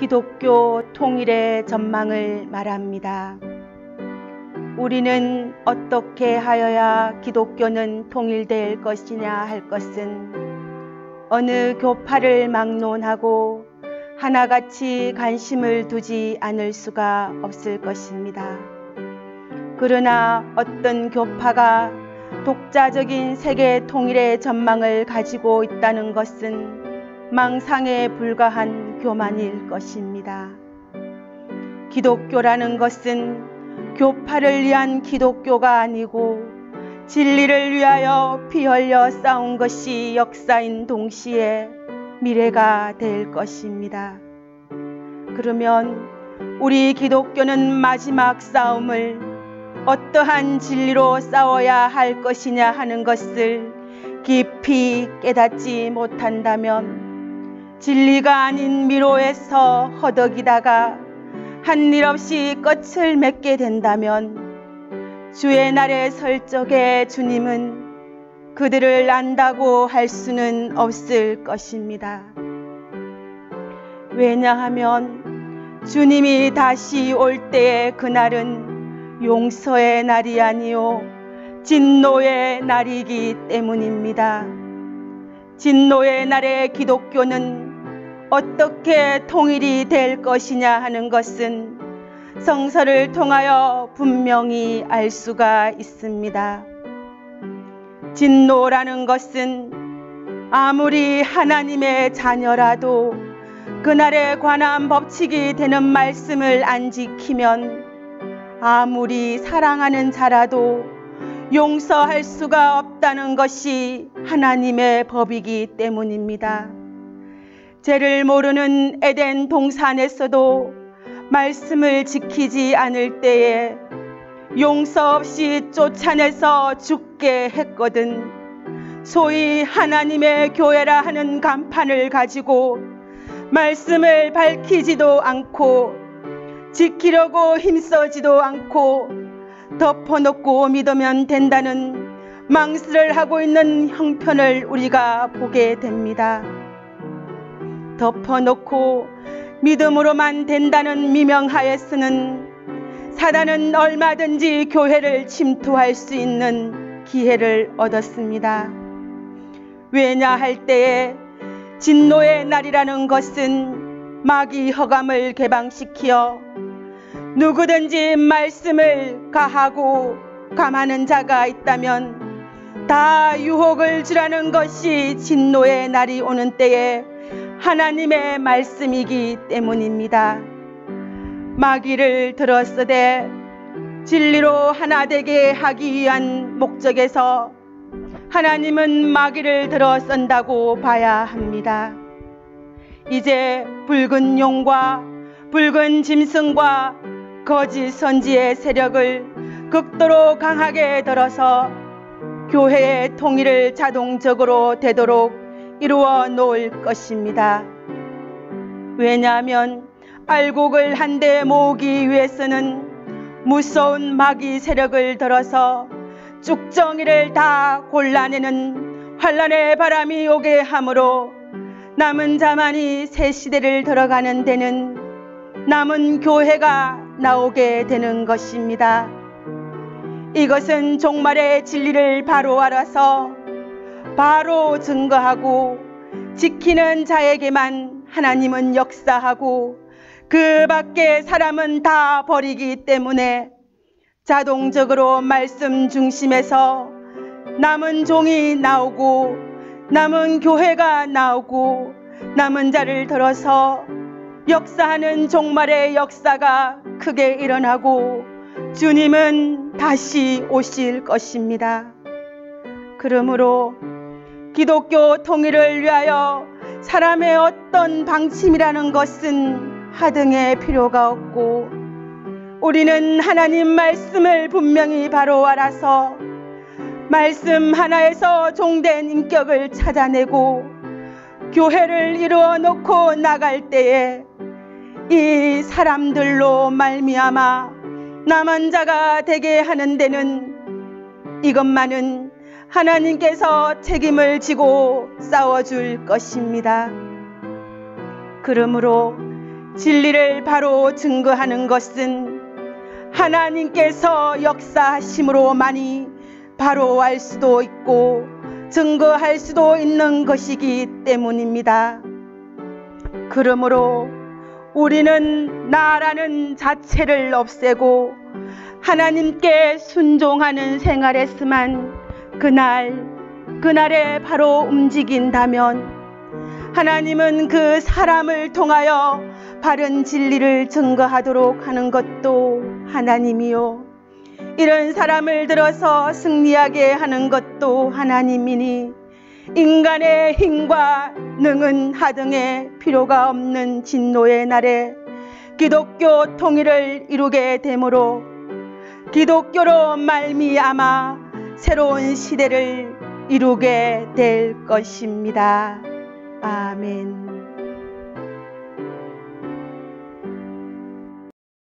기독교 통일의 전망을 말합니다. 우리는 어떻게 하여야 기독교는 통일될 것이냐 할 것은 어느 교파를 막론하고 하나같이 관심을 두지 않을 수가 없을 것입니다. 그러나 어떤 교파가 독자적인 세계 통일의 전망을 가지고 있다는 것은 망상에 불과한 교만일 것입니다. 기독교라는 것은 교파를 위한 기독교가 아니고 진리를 위하여 피 흘려 싸운 것이 역사인 동시에 미래가 될 것입니다. 그러면 우리 기독교는 마지막 싸움을 어떠한 진리로 싸워야 할 것이냐 하는 것을 깊이 깨닫지 못한다면 진리가 아닌 미로에서 허덕이다가 한 일 없이 끝을 맺게 된다면 주의 날에 설 적에 주님은 그들을 안다고 할 수는 없을 것입니다. 왜냐하면 주님이 다시 올 때의 그날은 용서의 날이 아니요 진노의 날이기 때문입니다. 진노의 날에 기독교는 어떻게 통일이 될 것이냐 하는 것은 성서를 통하여 분명히 알 수가 있습니다. 진노라는 것은 아무리 하나님의 자녀라도 그날에 관한 법칙이 되는 말씀을 안 지키면 아무리 사랑하는 자라도 용서할 수가 없다는 것이 하나님의 법이기 때문입니다. 죄를 모르는 에덴 동산에서도 말씀을 지키지 않을 때에 용서 없이 쫓아내서 죽게 했거든. 소위 하나님의 교회라 하는 간판을 가지고 말씀을 밝히지도 않고 지키려고 힘써지도 않고 덮어놓고 믿으면 된다는 망설을 하고 있는 형편을 우리가 보게 됩니다. 덮어놓고 믿음으로만 된다는 미명하에서는 사단은 얼마든지 교회를 침투할 수 있는 기회를 얻었습니다. 왜냐 할 때에 진노의 날이라는 것은 마귀 허감을 개방시키어 누구든지 말씀을 가하고 감하는 자가 있다면 다 유혹을 주라는 것이 진노의 날이 오는 때에 하나님의 말씀이기 때문입니다. 마귀를 들었으되 진리로 하나 되게 하기 위한 목적에서 하나님은 마귀를 들어 쓴다고 봐야 합니다. 이제 붉은 용과 붉은 짐승과 거짓 선지의 세력을 극도로 강하게 들어서 교회의 통일을 자동적으로 되도록 이루어 놓을 것입니다. 왜냐하면 알곡을 한데 모으기 위해서는 무서운 마귀 세력을 들어서 쭉정이를 다 골라내는 환란의 바람이 오게 하므로 남은 자만이 새 시대를 들어가는 데는 남은 교회가 나오게 되는 것입니다. 이것은 종말의 진리를 바로 알아서 바로 증거하고 지키는 자에게만 하나님은 역사하고 그 밖에 사람은 다 버리기 때문에 자동적으로 말씀 중심에서 남은 종이 나오고 남은 교회가 나오고 남은 자를 들어서 역사하는 종말의 역사가 크게 일어나고 주님은 다시 오실 것입니다. 그러므로 기독교 통일을 위하여 사람의 어떤 방침이라는 것은 하등의 필요가 없고 우리는 하나님 말씀을 분명히 바로 알아서 말씀 하나에서 종된 인격을 찾아내고 교회를 이루어 놓고 나갈 때에 이 사람들로 말미암아 남은 자가 되게 하는 데는 이것만은 하나님께서 책임을 지고 싸워줄 것입니다. 그러므로 진리를 바로 증거하는 것은 하나님께서 역사하심으로만이 바로 알 수도 있고 증거할 수도 있는 것이기 때문입니다. 그러므로 우리는 나라는 자체를 없애고 하나님께 순종하는 생활했으만 그날 그날에 바로 움직인다면 하나님은 그 사람을 통하여 바른 진리를 증거하도록 하는 것도 하나님이요. 이런 사람을 들어서 승리하게 하는 것도 하나님이니 인간의 힘과 능은 하등의 필요가 없는 진노의 날에 기독교 통일을 이루게 되므로 기독교로 말미암아 새로운 시대를 이루게 될 것입니다. 아멘.